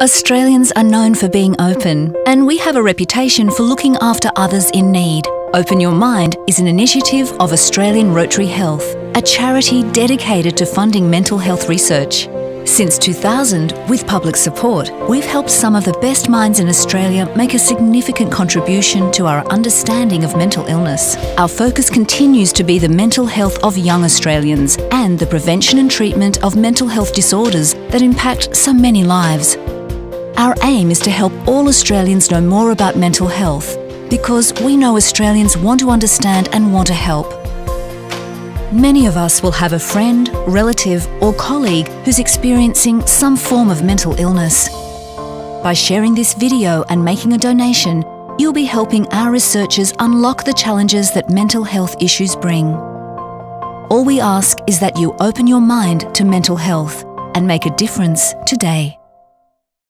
Australians are known for being open, and we have a reputation for looking after others in need. Open Your Mind is an initiative of Australian Rotary Health, a charity dedicated to funding mental health research. Since 2000, with public support, we've helped some of the best minds in Australia make a significant contribution to our understanding of mental illness. Our focus continues to be the mental health of young Australians and the prevention and treatment of mental health disorders that impact so many lives. Our aim is to help all Australians know more about mental health because we know Australians want to understand and want to help. Many of us will have a friend, relative, or colleague who's experiencing some form of mental illness. By sharing this video and making a donation, you'll be helping our researchers unlock the challenges that mental health issues bring. All we ask is that you open your mind to mental health and make a difference today.